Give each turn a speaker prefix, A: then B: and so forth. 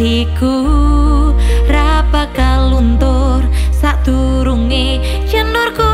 A: atiku ra bakal luntur. Saturunge jenurku